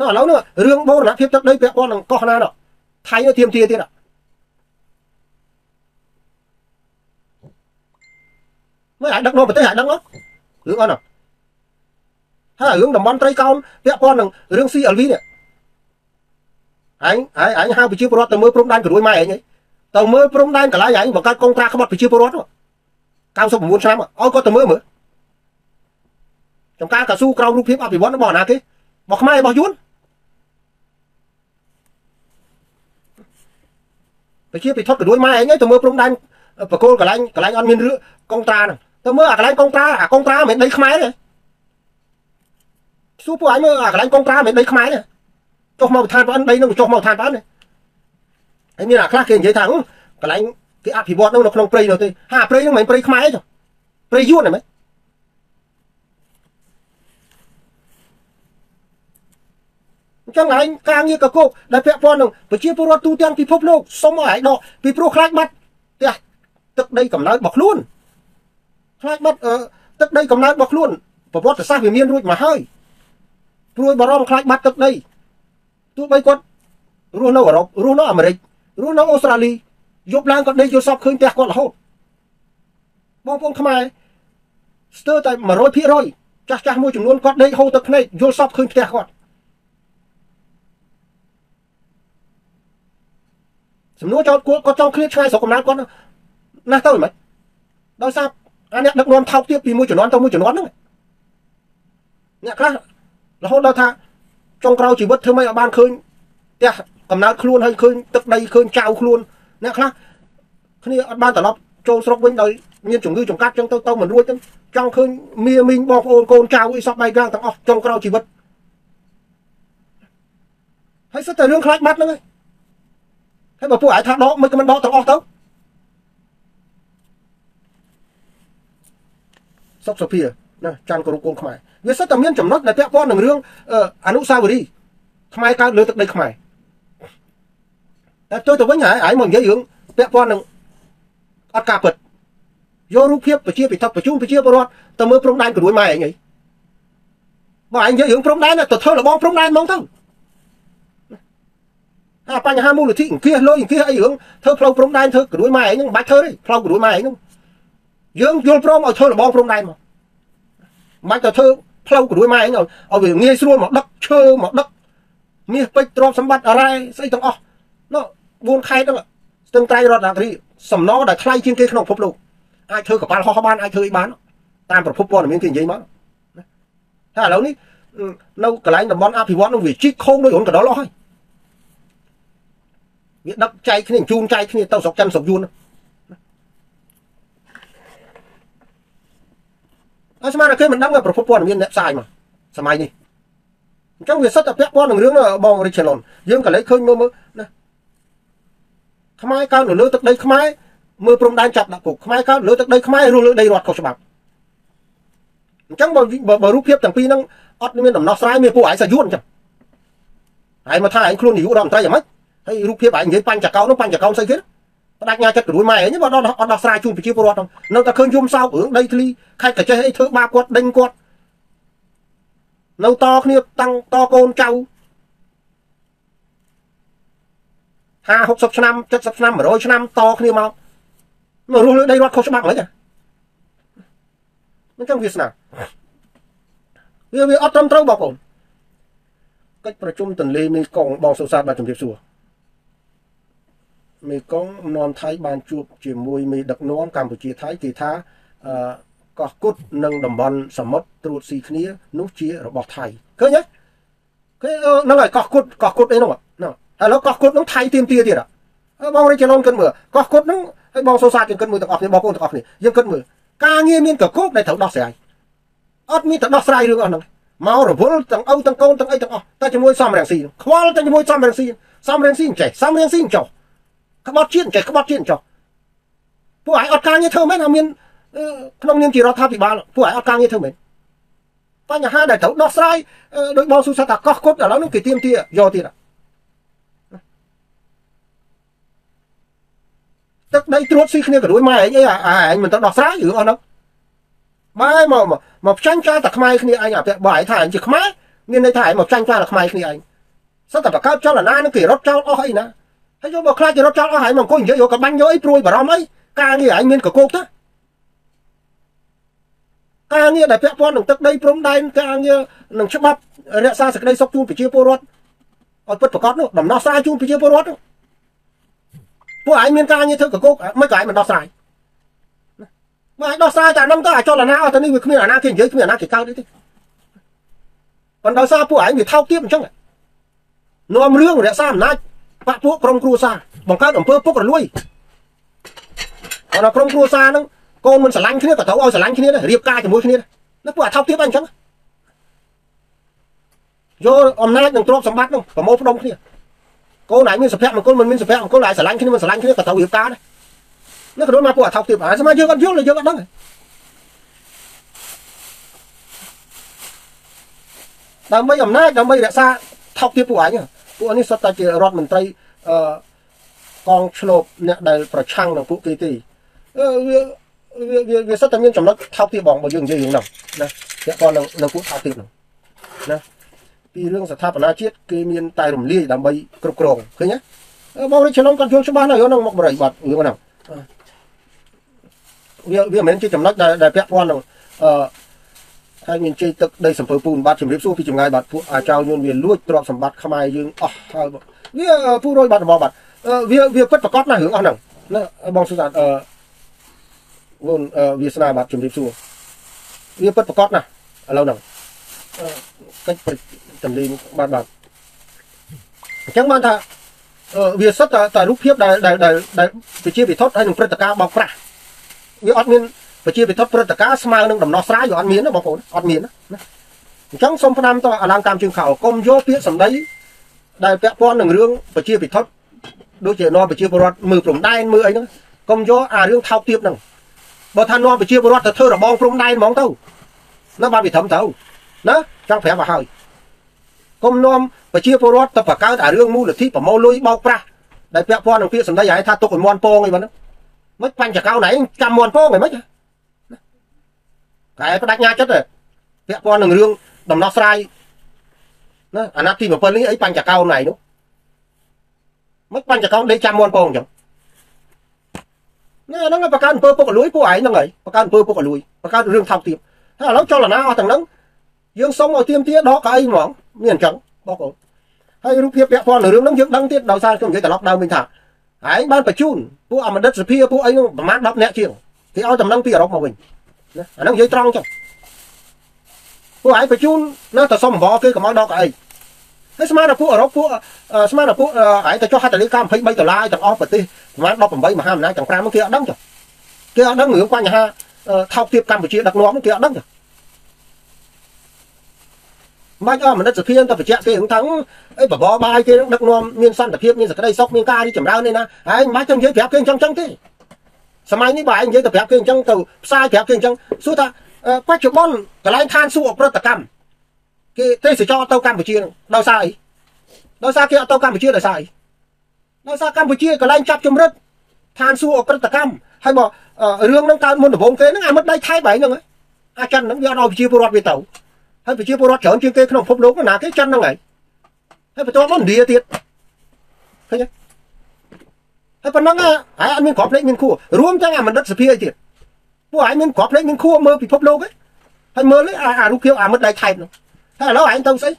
នោះឥឡូវនោះរឿងបូរណភាពទឹកដីពាក់ព័ន្ធនឹងកោះណានោះថៃនៅធៀមទាទៀតមិនអាចដឹកនាំប្រទេសអាចដឹកអត់រឿងអត់ណាហើយរឿងតំបន់ត្រីកោណពាក់ព័ន្ធនឹងរឿង CLV នេះអញអញអញហៅប្រជាពលរដ្ឋទៅមើលព្រំដែនក្រួយម៉ែអញទៅមើលព្រំដែនកន្លែងអញបង្កើតកងត្រាក្បត់ប្រជាពលរដ្ឋ99ឆ្នាំឲ្យគាត់ទៅមើលមើលចំការកស៊ូក្រោមរូបភាពអភិវឌ្ឍរបស់ណាគេរបស់ខ្មែររបស់យួន ប្រជាពិធក្រួយម៉ែអញទៅមើលព្រំដែនបកគោលកន្លែងកន្លែងអត់មានរឿងកងត្រាហ្នឹងទៅមើលអាកន្លែងកងត្រាអាកងត្រាមិនដីខ្មែរទេសួរពួកឯងមើលអាកន្លែងកងត្រាមិនដីខ្មែរទេចុះមកឋានប៉ុណ្ណដីនឹងចុះមកឋានប៉ុណ្ណហើយមានអាខ្លះគេនិយាយថាកន្លែងគេអភិវឌ្ឍនៅក្នុងព្រៃនោះទេហាព្រៃហ្នឹងមិនមែនព្រៃខ្មែរទេព្រៃយួនទេមែន អញ្ចឹងឯងការងារកកោកដែលពាក់ព័ន្ធនឹងប្រជាពលរដ្ឋទូទាំងពិភពលោកសុំឲ្យឯងដកពីព្រោះខ្លាចបាត់ផ្ទះទឹកដីកំណើតរបស់ខ្លួនខ្លាចបាត់ទឹកដីកំណើតរបស់ខ្លួនប្រវត្តិសាស្ត្រវាមានរួចមកហើយព្រួយបារម្ភខ្លាចបាត់ទឹកដីទោះបីគាត់រស់នៅអឺរ៉ុបរស់នៅអាមេរិករស់នៅអូស្ត្រាលីយប់ឡើងគាត់ដេកយល់សពឃើញផ្ទះគាត់រហូតបងប្អូនខ្មែរស្ទើរតែ100%ចាស់ចាស់មួយចំនួនគាត់ដេកហូរទឹកភ្នែកយល់សពឃើញផ្ទះគាត់ សំណួរចោតគាត់គាត់ចង់ឃ្លាតឆ្ងាយស្រុកកំណើតគាត់ណាស់ទៅមិនដោយសារអាអ្នកដឹកនាំថោកទៀតពីមួយជំនាន់ទៅមួយជំនាន់ហ្នឹងអ្នកខ្លះរហូតដល់ថាចុងក្រោយជីវិតធ្វើម៉េចឲ្យបានឃើញផ្ទះកំណើតខ្លួនហើយឃើញទឹកដីឃើញចៅខ្លួនអ្នកខ្លះគ្នាអត់បានត្រឡប់ចូលស្រុកវិញដោយមានជំងឺចង្កាត់ចឹងទៅទៅមិនរួចចឹងចង់ឃើញមីមីងបងប្អូនកូនចៅអីសពបែបយ៉ាងទាំងអស់ចុងក្រោយជីវិតហើយសិតតែរឿងខ្លាចបាត់ហ្នឹងហើយ ហើយបើពួកឯងថាដកមិនក៏មិនដកទាំងអស់ទៅសុខសុភាណាច័ន្ទគោរពកូនខ្មែរវាសិតតែមានចំណុចដែលពាក់ព័ន្ធនឹងរឿងអនុសាវរីយ៍ខ្មែរកើតលើទឹកដីខ្មែរតែចូលទៅវិញហើយឯងមកនិយាយរឿងពាក់ព័ន្ធនឹងអត់ការពិតយករូបភាពប្រជាពិធប្រជុំប្រជាពលរដ្ឋទៅមើលព្រំដែនក្រួយម៉ែអីបើអញនិយាយរឿងព្រំដែនទៅធ្វើលបងព្រំដែនហ្មងទៅ អាបញ្ហាមូលនិធិអង្គាសលុយអង្គាសអីរឿងធ្វើផ្លូវព្រំដែនធ្វើក្រួយម៉ែអីហ្នឹងមិនបាច់ធ្វើទេផ្លូវក្រួយម៉ែអីហ្នឹងយើងយល់ព្រមឲ្យធ្វើលបងព្រំដែនមកមិនបាច់ទៅធ្វើផ្លូវក្រួយម៉ែអីឲ្យវាងាយស្រួលមកដឹកឈើមកដឹកមាសពេជ្រទ្រព្យសម្បត្តិអរ៉ែស្អីទាំងអស់នោះ4ខេត្តហ្នឹងស្ទឹងត្រែងរដ្ឋនាគរីសំណដែលថ្លៃជាងគេក្នុងពិភពលោកអាចធ្វើកប៉ាល់ហោះបានអាចធ្វើអីបានតាមប្រភពព័ត៌មានគេនិយាយមកតែឥឡូវនេះនៅកន្លែងតំបន់អភិវឌ្ឍនឹងវាជីកខូងដោយហ៊ុនកដុលអស់ហើយ វាដឹកចែកគ្នាជូនចែកគ្នាទៅស្រុកចិនស្រុកយួនអត់ស្មានតែគេមិនដឹងប្រភពព័ត៌មានអ្នកផ្សាយមកសម័យនេះអញ្ចឹងវាសិតតែពាក់ព័ន្ធនឹងរឿងបង Richelon យើងក៏លេចឃើញមើលមើលណាខ្មែរកើតនៅលើទឹកដីខ្មែរមើលព្រំដែនចាប់ដាក់គុកខ្មែរកើតលើទឹកដីខ្មែររស់លើដីរដ្ឋខុសច្បាប់អញ្ចឹងបើបើរូបភាពទាំងពីរហ្នឹងអត់មានដំណោះស្រាយមានពួកឯងសាយួនអញ្ចឹងហើយមកថាឯងខ្លួននាយករដ្ឋមន្ត្រីយ៉ាងម៉េច ហើយរូបភាពឯងនិយាយបញ្ចកោនោះបញ្ចកោស្អីគេបដិញ្ញាចិត្តក្រួយម៉ែអីបើដល់អត់ដោះស្រាយជូនប្រជាពលរដ្ឋនៅតែឃើញយំសោករឿងដីធ្លីខេត្តកាចេះអីធ្វើបាបគាត់ដេញគាត់នៅតគ្នាតាំងតកូនចៅ50 60ឆ្នាំ70ឆ្នាំ100ឆ្នាំតគ្នាមកមករស់លើដីរដ្ឋខុសច្បាប់ហ្មងចាមិនចឹងវាស្នាវាវាអត់ត្រឹមត្រូវបងប្អូនកិច្ចប្រជុំទន្លេមេគង្គបងសុសាទបាទជំរាបសួរ មេគង្គនាំថៃបានជួបជាមួយមេដឹកនាំកម្ពុជាថៃគេថាអឺកោះគុតនិងតំបន់សមុទ្រត្រួតស៊ីគ្នានោះជារបស់ថៃឃើញទេគេហ្នឹងហើយកោះគុតកោះគុតអីហ្នឹងហ្នឹងឥឡូវកោះគុតហ្នឹងថៃទៀមទាទៀតបងរិចឡុនគិតមើលកោះគុតហ្នឹងហើយបងសូសាយើងគិតមើលទាំងអស់គ្នាបងប្អូនទាំងអស់គ្នាយើងគិតមើលការងារមានកកោបដែលត្រូវដោះស្រាយអត់មានទៅដោះស្រាយរឿងអស់ហ្នឹងមករវល់ទាំងឪទាំងកូនទាំងអីទាំងអស់តែជាមួយសំរងស៊ីខ្វល់តែជាមួយសំរងស៊ីសំរងស៊ីចេះសំរងស៊ីចុះ ក្បត់ជាតិចេះក្បត់ជាតិចុះពួកឯងអត់ការងារធ្វើមែនអត់មានក្នុងនាមជារដ្ឋាភិបាលពួកឯងអត់ការងារធ្វើមែនបញ្ហាដែលត្រូវដោះស្រាយដោយបងសុសាតាកោះគុតឥឡូវនេះគេទៀមទាយកទៀតទឹកដីត្រួតស៊ីគ្នាក៏រួយម៉ែឯងអីឯងមិនទៅដោះស្រាយរឿងអស់ហ្នឹងម៉ែមកមកផ្ចាញ់ចោលតែខ្មែរគ្នាឯងអាពាក់បើឯងថាឯងជាខ្មែរមានន័យថាឯងមកផ្ចាញ់ចោលតែខ្មែរគ្នាឯងសិតតែបកកើតចោលអាណានឹងគេរត់ចោលអស់អីណា ហើយយកមកខ្លាចគេរត់ចោលអស់ហើយមកអង្គុយនិយាយយកកបាញ់យកអីព្រួយបារម្ភអីការងារឯងមានកកោកទៅការងារដែលពាក់ព័ន្ធនឹងទឹកដីព្រំដែនការងារនឹងច្បាប់រក្សាសេចក្តីសុខជូនប្រជាពលរដ្ឋឲ្យពិតប្រាកដនោះដំណោះស្រាយជូនប្រជាពលរដ្ឋពួកឯងមានការងារធ្វើកកោកមិនក៏ឯងមិនដោះស្រាយមកឲ្យដោះស្រាយតែហ្នឹងទៅអាចលណាអត់ទៅនេះវាគ្មានអាណាគេនិយាយគ្មានអាណាគេកើតទេប៉ុន្តែសារពួកឯងវាថោកទាបអញ្ចឹងនាំរឿងរក្សាអំណាច បាក់ពួកក្រុមគ្រួសារបង្កើតអំពើពុករលួយដល់ក្រុមគ្រួសារហ្នឹងកូនមិនស្រឡាញ់គ្នាក៏ត្រូវឲ្យស្រឡាញ់គ្នាដែររៀបការជាមួយគ្នាណាពួកអាថោកទាបអញ្ចឹងយកអំណាចនិងទ្រព្យសម្បត្តិនោះប្រមូលផ្ដុំគ្នាកូនឯងមានសុភមង្គលមិនមានសុភមង្គលឯងស្រឡាញ់គ្នាមិនស្រឡាញ់គ្នាក៏ត្រូវរៀបការដែរនេះក៏ដូចមកពួកអាថោកទាបអាស្មាយើងអត់យល់យើងអត់ដឹងដើម្បីអំណាចដើម្បីរក្សាថោកទាបពួកឯង ពួកនេះសុទ្ធតែជារដ្ឋមន្ត្រីអឺកងឆ្លប់អ្នកដែលប្រឆាំងនឹងពួកគេទេអឺវាវាវាសុទ្ធតែមានចំណុចថោកទាបបងបើយើងនិយាយរឿងហ្នឹងណាពាក់ព័ន្ធនឹងនឹងពួកថោកទាបហ្នឹងណាពីរឿងស្ថាបនាជាតិគេមានតែរំលាយដើម្បីគ្រប់គ្រងឃើញទេបងរិចឆ្លងគាត់យល់ច្បាស់ណាស់ហ្នឹងមកបរិយបត្តិរឿងហ្នឹងវាវាមិនមែនជាចំណុចដែលដែលពាក់ព័ន្ធនឹងអឺ ហើយមានជ័យទឹកដីសំពើពូនបាត់ជំរាបសួរពីចម្ងាយបាត់ពួកអាចៅញួនវាលួចទ្រព្យសម្បត្តិខ្មែរយើងអស់ហើយវាពូរយបាត់របស់បាត់វាវាពិតប្រកបណាស់រឿងអស់ហ្នឹងណាបងសុសាអឺវូនវាសនាបាត់ជំរាបសួរវាពិតប្រកបណាស់ឥឡូវហ្នឹងកិច្ចទន្លេបាទបាទអញ្ចឹងបានថាវាសិតតែតែរូបភាពដែលដែលដែលប្រជាវិធដ្ឋហើយនឹងព្រឹត្តិការណ៍បោកប្រាស់វាអត់មាន ប្រជាវិធដ្ឋព្រឹត្តិការណ៍ស្មើនឹងដំណោះស្រាយវាអត់មានណាបងប្អូនអត់មានណាអញ្ចឹងសូមផ្ដាំតអឡើងតាមជើងខោកុំយកពាក្យសម្ដីដែលពាក់ព័ន្ធនឹងរឿងប្រជាវិធដ្ឋដូចជានាំប្រជាពលរដ្ឋមើលព្រំដែនមើលអីហ្នឹងកុំយកអារឿងថោកទាបហ្នឹងបើថានាំប្រជាពលរដ្ឋទៅធ្វើរបងព្រំដែនហ្មងទៅណាបានវាត្រឹមទៅណាចង់ប្រាប់មកហើយកុំនាំប្រជាពលរដ្ឋទៅបង្កើតអារឿងមូលនិធិប្រមូលលុយបោកប្រាស់ដែលពាក់ព័ន្ធនឹងពាក្យសម្ដីហៅថាទុកឲ្យមន់ពងអីបងមិនបញ្ចកោណែចាំមន់ពងអីមិន កែបដាច់ញាចិត្តទេពាក់ព័ន្ធនឹងរឿងដំណោះស្រាយណាអាណត្តិទី7នេះអីបញ្ចកោណណៃនោះមិនបញ្ចកោណដេកចាំមន់ពងអញ្ចឹងណាហ្នឹងបង្កើតអំពើពុករលួយពួកឯងហ្នឹងហើយបង្កើតអំពើពុករលួយបង្កើតរឿងថោកទាបហើយឥឡូវចលនាអស់ទាំងហ្នឹងយើងសុំឲ្យទៀមទាដកកៅអីហ្មងមានអញ្ចឹងបងប្អូនហើយរូបភាពពាក់ព័ន្ធនឹងរឿងហ្នឹងយើងដឹងទៀតដោយសារខ្ញុំនិយាយត្រឡប់ដើមវិញថាឯងបានបញ្ជូនពួកអមនិតសភាពួកអីហ្នឹងប្រហែល10នាក់ជាងគេឲ្យតំណែងពីអឺរ៉ុបមកវិញ ណាអាហ្នឹងនិយាយត្រង់ចឹងពួកឯងបញ្ជូននៅតែសុំអង្វរគេកុំឲ្យដកកៅអីហើយស្មានតែពួកអឺរ៉ុបពួកស្មានតែពួកឯងទៅចុះហត្ថលេខា23ដុល្លារទាំងអស់ប្រទេសប្រហែល18មហាអំណាចទាំង5គេអត់ដឹងចុះគេអត់ដឹងរឿងបញ្ហាថោកទាបកម្ពុជាដឹកនាំគេអត់ដឹងចុះមិនអស់មនិតសភាទៅបញ្ជាក់គេហ្នឹងថាអីបបរបាយគេដឹកនាំមានសន្តិភាពមានសក្តីសុខមានការរីចម្រើននេះណាហើយមិនបាច់ទៅនិយាយប្រាប់គេអញ្ចឹងចឹងទេ សម័យនេះបើឯងនិយាយទៅប្រាប់គេអញ្ចឹងទៅផ្សាយប្រាប់គេអញ្ចឹងសួរថាបច្ចុប្បន្នកន្លែងឋានសួគ៌អប្រិតកម្មគេទេសចរទៅកម្ពុជាដោយសារអីដោយសារគេអត់ទៅកម្ពុជាដោយសារអីដោយសារកម្ពុជាកន្លែងចាប់ជំរិតឋានសួគ៌អក្រិតកម្មហើយមករឿងហ្នឹងកើតមុនដំបូងគេហ្នឹងអាមិត្តដៃថៃបែរហ្នឹងអាចិនហ្នឹងវាអត់ឲ្យប្រជាពលរដ្ឋវាទៅហើយប្រជាពលរដ្ឋច្រើនជាងគេក្នុងពិភពលោកណាគេចិនហ្នឹងហើយហើយបន្ទាប់មកឥណ្ឌាទៀតឃើញទេ ហើយប៉ុណ្ណឹងហើយអត់មានក្របភ្នែកមានខួររួមទាំងអាមនិតសភាទៀតពួកឯងមានក្របភ្នែកមានខួរមើលពិភពលោកឯងហើយមើលអារូបភាពអាមិត្តដៃថៃនោះហើយឥឡូវឯងទៅស្អី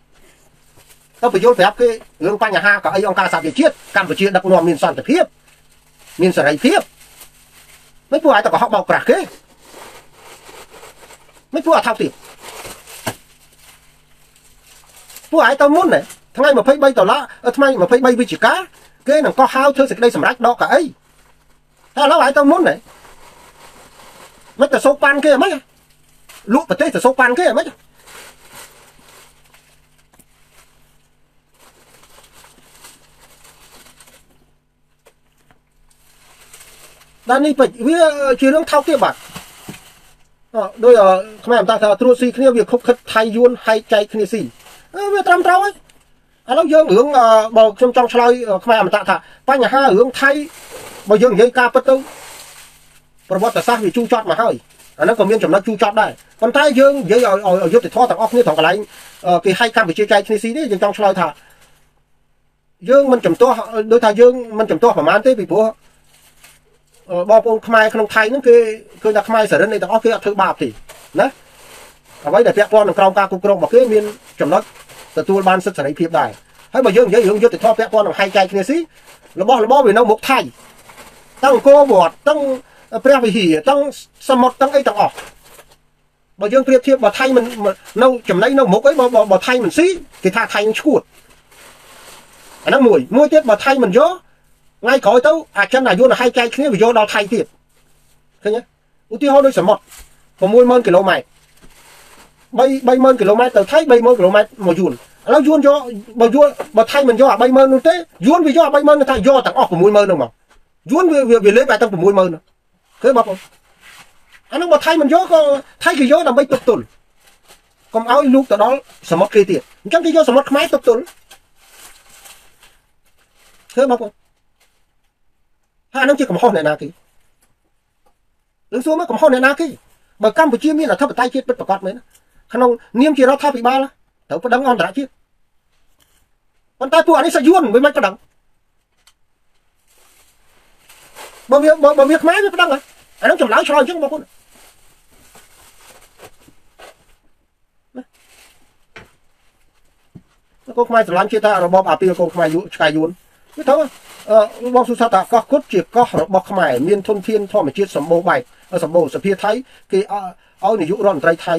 ទៅបញ្យល់ប្រាប់គេរឿងបញ្ហាកៅអីអង្គការសហប្រជាជាតិកម្ពុជាដឹកនាំមានសន្តិភាពមានសេរីភាពមិនពួកឯងទៅកុហកបោកប្រាស់គេមិនពួកអត់ថោកទៀតពួកឯងទៅមុនថ្ងៃ23ដុល្លារថ្ងៃ23វិច្ឆិកា គេនឹងកោះហៅធ្វើសេចក្តីសម្រេចដកកៅអីតែឥឡូវឯងទៅមុនមិនទៅសោកប៉ាន់គេហ្មងលក់ប្រទេសទៅសោកប៉ាន់គេហ្មងដល់នេះពេចវាជារឿងថោកទៀតបាទដោយខ្មែរអមតាថាត្រួតស៊ីគ្នាវាខុបខិតថៃយួនហែកចែកគ្នាស៊ីវាត្រឹមត្រូវហើយ ឥឡូវយើងរឿងបើខ្ញុំចង់ឆ្លើយខ្មែរអមតៈថាបញ្ហារឿងថៃបើយើងនិយាយការពិតទៅប្រវត្តិសាស្ត្រវាជូរចត់មកហើយអាហ្នឹងក៏មានចំណុចជូរចត់ដែរប៉ុន្តែយើងនិយាយឲ្យយុទ្ធធម៌ទាំងអស់គ្នាត្រង់កន្លែងគេឲ្យកម្ពុជាចែកគ្នាស៊ីនេះយើងចង់ឆ្លើយថាយើងមិនចំទាស់ដូចថាយើងមិនចំទាស់ប្រហែលទេពីព្រោះបងប្អូនខ្មែរក្នុងថៃហ្នឹងគេឃើញថាខ្មែរសរិននេះទាំងអស់គេអត់ធ្វើបាបទេណាអ្វីដែលពាក់ព័ន្ធនឹងក្រមការគ្រប់គ្រងរបស់គេមានចំណុច ទទួលបានសិទ្ធិសេរីភាពដែរហើយបើយើងនិយាយរឿងយុទ្ធធម៌ពាក់ព័ន្ធនឹងហែកចែកគ្នាស៊ីរបស់របរវានៅមុខថៃទាំងអង្គរវត្តទាំងព្រះវិហារទាំងសមុទ្រទាំងអីទាំងអស់បើយើងប្រៀបធៀបបើថៃមិននៅចំណៃនៅមុខអីបើបើថៃមិនស៊ីគេថាថៃនឹងឈួតអាហ្នឹងមួយមួយទៀតបើថៃមិនយកថ្ងៃក្រោយទៅអាចិនអាយុនហែកចែកគ្នាវាយកដល់ថៃទៀតឃើញទេឧទាហរណ៍ដូចសមុទ្រ60000គីឡូម៉ែត្រ 3 30000គីឡូម៉ែត្រទៅថៃ30000គីឡូម៉ែត្រមកយួនឥឡូវយួនយកបើយួនបើថៃមិនយកអា30000នោះទេយួនវាយកអា30000នោះថាយកទាំងអស់60000នោះមកយួនវាវាលេបតែទាំង60000នោះឃើញបងប្អូនអានោះបើថៃមិនយកក៏ថៃគេយកដើម្បីទប់ទល់កុំឲ្យលូកទៅដល់សមុទ្រគេទៀតអញ្ចឹងគេយកសមុទ្រខ្មែរទប់ទល់ឃើញបងប្អូនហើយអានោះជាកំហុសអ្នកណាគេនឹងសួរមកកំហុសអ្នកណាគេបើកម្ពុជាមានអធិបតេយ្យជាតិពិតប្រាកដមែន ក្នុងនាមជារដ្ឋាភិបាលត្រូវប្តឹងអន្តរជាតិប៉ុន្តែពួកអានេះសាយួនមិនមិនប្តឹងបើវាបើវាខ្មែរវាប្តឹងអានោះចម្លើយឆ្លើយអញ្ចឹងបងប្អូនកូនខ្មែរស្រឡាញ់ជាថារបបអាពីលកូនខ្មែរយួនឆ្កែយួនគឺថាបងសុសាថាកោះគុតជាកោះរបស់ខ្មែរមានធនធានធម្មជាតិសម្បូរបែបសម្បូរសភាថៃគេឲ្យនាយករដ្ឋមន្ត្រីថៃ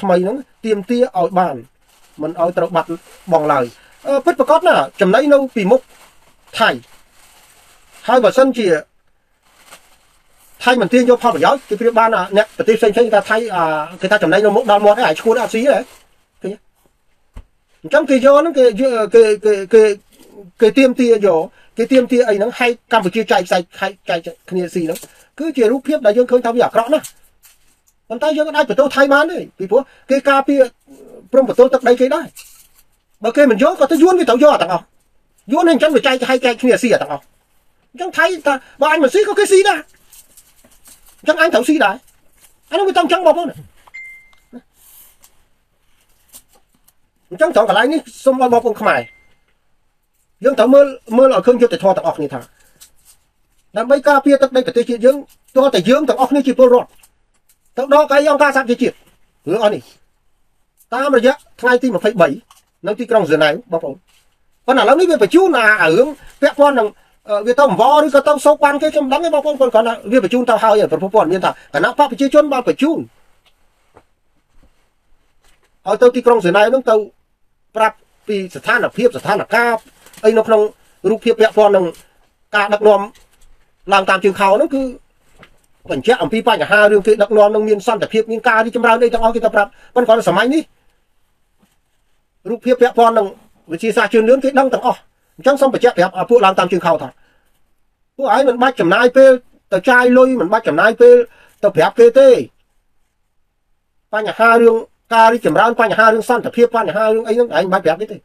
ថ្មីហ្នឹងទៀមទាឲ្យបានមិនឲ្យត្រូវបាត់បងឡើយពិតប្រកបណាចំណៃនៅពីមុខថៃហើយបើសិនជាថៃមិនទាញយកផលប្រយោជន៍គេប្រៀបបានអ្នកប្រទេសផ្សេងៗថាថៃគេថាចំណៃនៅមុខដល់មាត់ហើយឈួតអត់ស៊ីទេឃើញអញ្ចឹងគេយកហ្នឹងគេគេគេគេទៀមទាយកគេទៀមទាអីហ្នឹងហើយកម្ពុជាចែកផ្សាយចែកគ្នាស៊ីហ្នឹងគឺជារូបភាពដែលយើងឃើញថាវាអាក្រក់ណាស់ ប៉ុន្តែយើងអាចបន្ទោសថៃបានទេពីព្រោះគេការពារព្រំប្រទល់ទឹកដីគេដែរបើគេមិនយកក៏ទៅយួនវាទៅយកទាំងអស់យួនហ្នឹងអញ្ចឹងវាចែកចែកចែកគ្នាស៊ីទាំងអស់អញ្ចឹងថៃថាបើអញមិនស៊ីក៏គេស៊ីដែរអញ្ចឹងអញត្រូវស៊ីដែរអានោះវាទៅអញ្ចឹងបងប្អូនអញ្ចឹងត្រង់កន្លែងនេះសូមឲ្យបងប្អូនខ្មែរយើងត្រូវមើលមើលឲ្យឃើញយុត្តិធម៌ទាំងអស់គ្នាថាដើម្បីការពារទឹកដីប្រទេសជាតិយើងទោះតែយើងទាំងអស់គ្នាជាពលរដ្ឋ ទៅដល់កាយអង្គការសហជីវជាតិរឿងអស់នេះតាមរយៈថ្ងៃទី23នៅទីក្រុងហ្សឺណែវបងប្អូនប៉ុន្តែឥឡូវនេះវាបញ្ជូនអារឿងពាក់ព័ន្ធនឹងវាទៅអង្វរឬក៏ទៅសោកបានគេខ្ញុំដឹងទេបងប្អូនគាត់គាត់ថាវាបញ្ជូនទៅហើយប្រពន្ធមានថាគណៈបកប្រជាជនបានបញ្ជូនឲ្យទៅទីក្រុងហ្សឺណែវនឹងទៅប្រាប់ពីស្ថានភាពស្ថានភាពអីនៅក្នុងរូបភាពពាក់ព័ន្ធនឹងការដឹកនាំឡើងតាមជើងខោហ្នឹងគឺ បញ្ជាក់អំពីបញ្ហារឿងគេដឹកនាំនឹងមានសន្តិភាពមានការរីចម្រើនអីទាំងអស់គេទៅប្រាប់ប៉ុន្តែគាត់សម័យនេះរូបភាពពាក់ព័ន្ធនឹងវិជាសាស្ត្រជឿនលឿនគេដឹងទាំងអស់អញ្ចឹងសូមបញ្ជាក់ប្រាប់ពួកឡើងតាមជើងខោថាពួកឯងមិនបាច់ចំណាយពេលទៅចាយលុយមិនបាច់ចំណាយពេលទៅប្រាប់គេទេបញ្ហារឿងការរីចម្រើនបញ្ហារឿងសន្តិភាពបញ្ហារឿងអីហ្នឹងឯងមិនបាច់ប្រាប់គេទេ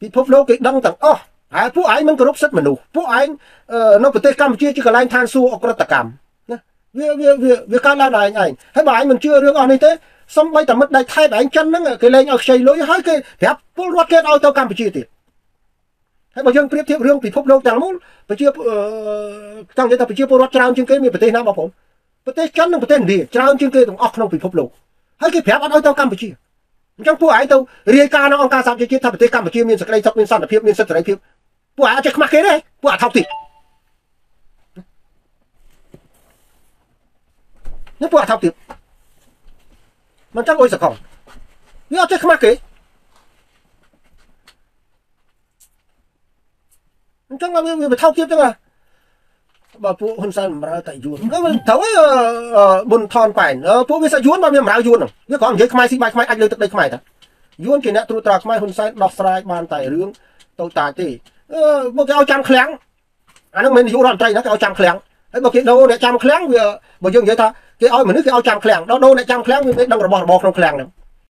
ពិភពលោកគេដឹងទាំងអស់ ហើយពួកឯងមិនគោរពសិទ្ធិមនុស្សពួកឯងនៅប្រទេសកម្ពុជាជាកន្លែងឋានសួគ៌អក្រិតកម្មណាវាវាវាវាកើតឡើងដល់ឯងឯងហើយបើឯងមិនជឿរឿងអស់នេះទេសំបីតែមិត្តដៃថៃឯងចិនហ្នឹងគេលេងឲ្យខ្ចីលុយហើយគេប្រាប់ពលរដ្ឋគេឲ្យទៅកម្ពុជាទៀតហើយបើយើងប្រៀបធៀបរឿងពិភពលោកទាំងមូលប្រជាចង់និយាយថាប្រជាពលរដ្ឋច្រើនជាងគេមានប្រទេសណាបងប្អូនប្រទេសចិននិងប្រទេសឥណ្ឌាច្រើនជាងគេទាំងអស់ក្នុងពិភពលោកហើយគេប្រាប់អត់ឲ្យទៅកម្ពុជាអញ្ចឹងពួកឯងទៅរាយការណ៍នៅអង្គការសហប្រជាជាតិថាប្រទេសកម្ពុជាមានសេចក្តីសុខមានសន្តិភាពមានសិទ្ធិសេរីភាព ពួកឯងអត់ចេះខ្មាស់គេទេពួកអាថោកទីនេះពួកអាថោកទីមិនចង់អុយសកលវាអត់ចេះខ្មាស់គេអញ្ចឹងវាវាថោកទៀតចឹងហ៎បើពួកហ៊ុនសែនបំរើតែយួនក៏មិនត្រូវឯបុនថនប៉ែនពួកវាសាក់យួនបើវាបំរើយួនហ្នឹងវាគ្រាន់និយាយខ្មែរស៊ីបាយខ្មែរអាចលើទឹកដីខ្មែរតាយួនជាអ្នកត្រួតត្រាខ្មែរហ៊ុនសែនដោះស្រាយបានតែរឿងតូចតាចទេអឺ មកគេឲ្យចាំឃ្លាំងអាហ្នឹងមិននាយករដ្ឋមន្ត្រីណាគេឲ្យចាំឃ្លាំងហើយបើគេដូរអ្នកចាំឃ្លាំងវាបើយើងនិយាយថាគេឲ្យមនុស្សគេឲ្យចាំឃ្លាំងដល់ដូរអ្នកចាំឃ្លាំងវាមិនដឹងរបស់របរក្នុងឃ្លាំងហ្នឹង